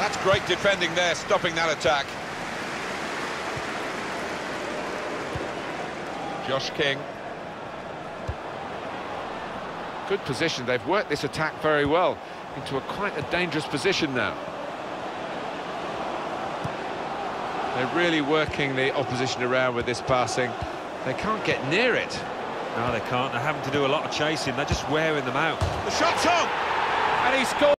That's great defending there, stopping that attack. Josh King. Good position, they've worked this attack very well into a quite a dangerous position now. They're really working the opposition around with this passing. They can't get near it. No, they can't. They're having to do a lot of chasing. They're just wearing them out. The shot's on! And he scores!